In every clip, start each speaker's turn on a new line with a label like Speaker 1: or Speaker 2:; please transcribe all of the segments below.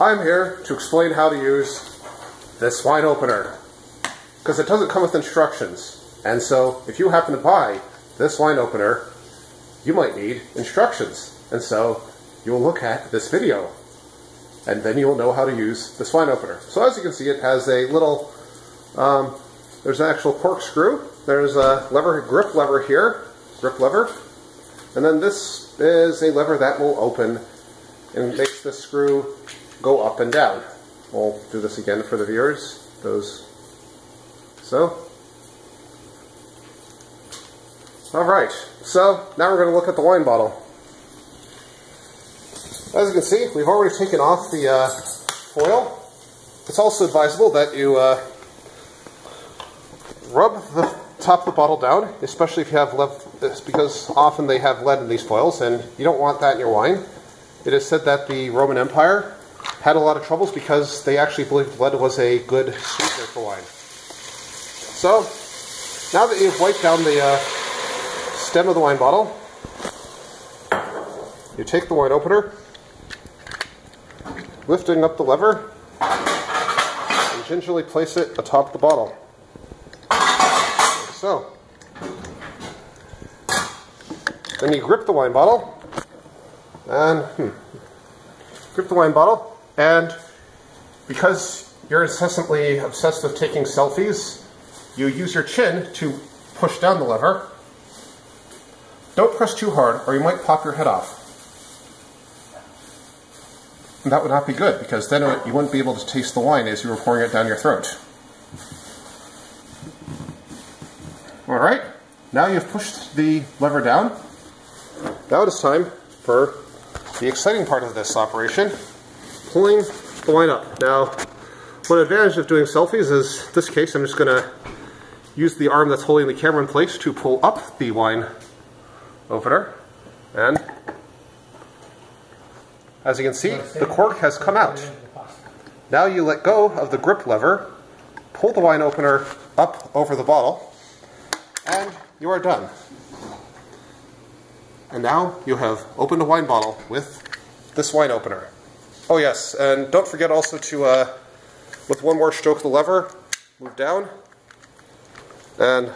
Speaker 1: I'm here to explain how to use this wine opener. Because it doesn't come with instructions. And so, if you happen to buy this wine opener, you might need instructions. And so, you'll look at this video. And then you'll know how to use this wine opener. So as you can see, it has a little, um, there's an actual corkscrew. There's a lever, grip lever here, grip lever. And then this is a lever that will open and makes the screw go up and down. We'll do this again for the viewers. Those, so. All right, so now we're going to look at the wine bottle. As you can see, we've already taken off the uh, foil. It's also advisable that you uh, rub the top of the bottle down, especially if you have lead, because often they have lead in these foils, and you don't want that in your wine. It is said that the Roman Empire had a lot of troubles because they actually believed lead was a good sweetener for wine. So, now that you've wiped down the uh, stem of the wine bottle, you take the wine opener, lifting up the lever, and gingerly place it atop the bottle. Like so. Then you grip the wine bottle, and hmm, grip the wine bottle, and because you're incessantly obsessed with taking selfies, you use your chin to push down the lever. Don't press too hard, or you might pop your head off. And that would not be good, because then you wouldn't be able to taste the wine as you were pouring it down your throat. Alright, now you've pushed the lever down. Now it is time for the exciting part of this operation, pulling the wine up. Now, one advantage of doing selfies is, this case, I'm just going to use the arm that's holding the camera in place to pull up the wine opener. And as you can see, the cork has come out. Now you let go of the grip lever, pull the wine opener up over the bottle, and you are done. And now you have opened a wine bottle with this wine opener. Oh yes, and don't forget also to, uh, with one more stroke of the lever, move down, and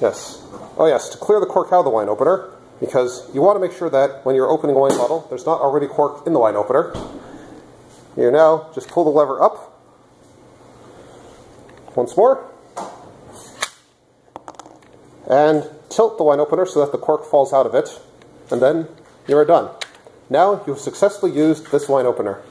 Speaker 1: Yes. Oh yes, to clear the cork out of the wine opener, because you want to make sure that when you're opening a wine bottle, there's not already cork in the wine opener. You now just pull the lever up once more, and tilt the wine opener so that the cork falls out of it, and then you are done. Now you've successfully used this wine opener.